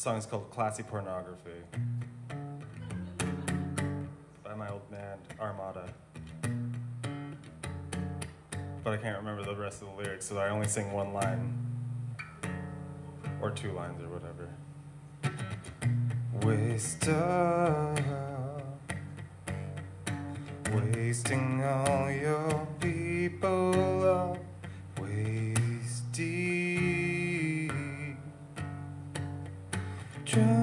song is called Classy Pornography by my old band, Armada. But I can't remember the rest of the lyrics, so I only sing one line. Or two lines, or whatever. Waste up, wasting all your people up, drowning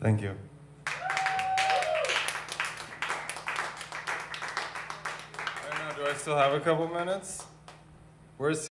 Thank you. I don't know, do I still have a couple minutes? Where's